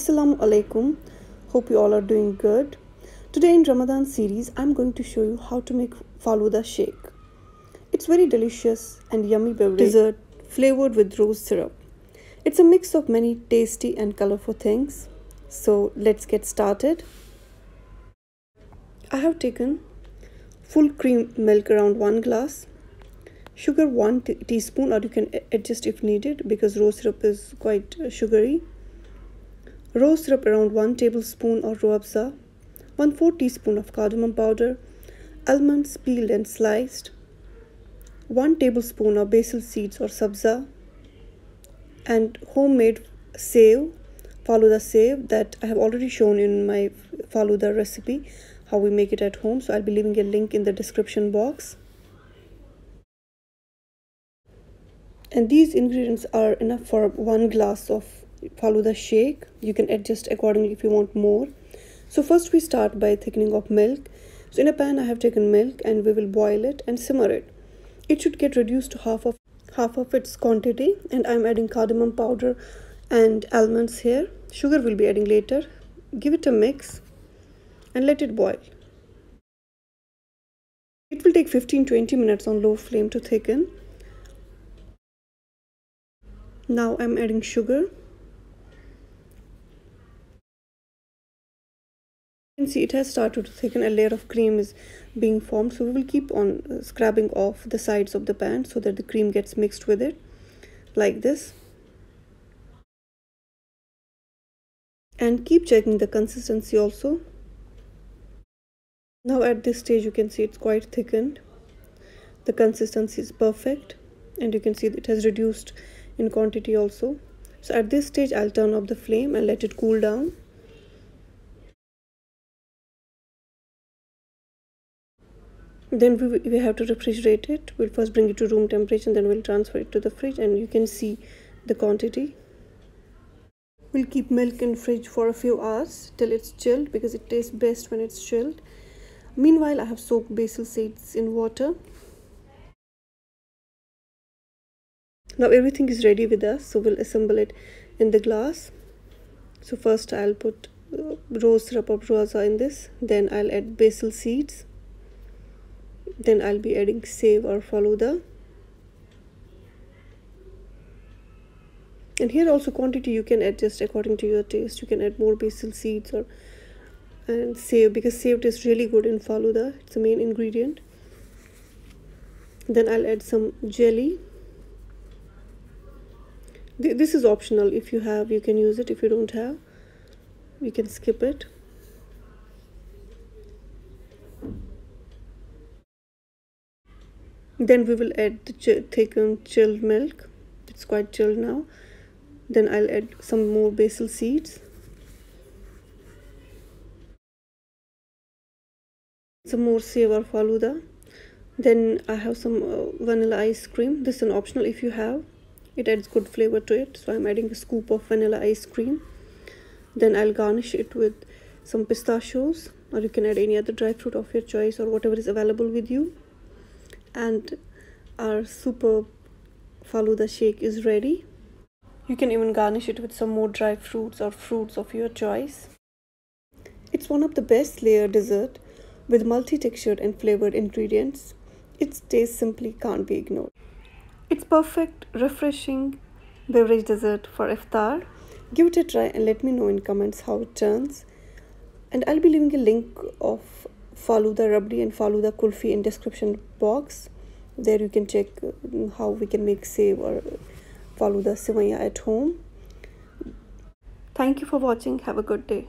Assalamu alaikum. Hope you all are doing good. Today in Ramadan series, I'm going to show you how to make falooda shake. It's very delicious and yummy beverage dessert flavored with rose syrup. It's a mix of many tasty and colorful things. So let's get started. I have taken full cream milk around 1 glass, sugar 1 teaspoon or you can adjust if needed because rose syrup is quite uh, sugary rose syrup around 1 tablespoon or Rooh Afza, 1 4 teaspoon of cardamom powder, almonds peeled and sliced, 1 tablespoon of basil seeds or sabza, and homemade sev, falooda sev that I have already shown in my falooda recipe how we make it at home so I'll be leaving a link in the description box. And these ingredients are enough for one glass of falooda shake. You can adjust accordingly if you want more. So first we start by thickening of milk. So in a pan i have taken milk and we will boil it and simmer it. It should get reduced to half of half of its quantity. And i'm adding cardamom powder and almonds here. Sugar will be adding later. Give it a mix and let it boil. It will take 15 20 minutes on low flame to thicken. Now i'm adding sugar see it has started to thicken. A layer of cream is being formed. So we will keep on uh, scrubbing off the sides of the pan so that the cream gets mixed with it like this. And keep checking the consistency also. Now at this stage you can see it's quite thickened. The consistency is perfect. And you can see it has reduced in quantity also. So at this stage i'll turn off the flame and let it cool down then we, we have to refrigerate it. We'll first bring it to room temperature and then we'll transfer it to the fridge and you can see the quantity. We'll keep milk in fridge for a few hours till it's chilled because it tastes best when it's chilled. Meanwhile i have soaked basil seeds in water. Now everything is ready with us so we'll assemble it in the glass. So first i'll put uh, rose syrup Rooh Afza in this then i'll add basil seeds then I'll be adding sev or falooda and here also quantity you can adjust according to your taste. You can add more basil seeds or and sev because saved is really good in falooda it's the main ingredient. Then I'll add some jelly. This is optional. If you have you can use it. If you don't have you can skip it then we will add the ch thickened chilled milk. It's quite chilled now. Then I'll add some more basil seeds. Some more saver falooda then I have some uh, vanilla ice cream. This is an optional if you have. It adds good flavor to it so I'm adding a scoop of vanilla ice cream. Then I'll garnish it with some pistachios or you can add any other dry fruit of your choice or whatever is available with you and our super falooda shake is ready. You can even garnish it with some more dry fruits or fruits of your choice. It's one of the best layer dessert with multi-textured and flavored ingredients. Its taste simply can't be ignored. It's perfect refreshing beverage dessert for iftar. Give it a try and let me know in comments how it turns. And i'll be leaving a link of falooda rabdi and falooda kulfi in description box. There you can check uh, how we can make sev or falooda sevaya at home. Thank you for watching. Have a good day